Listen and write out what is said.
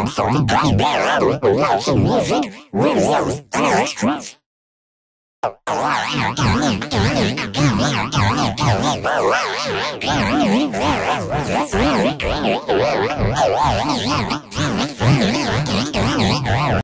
Informed by Barrow, lots of music, videos, and extras. Thank you.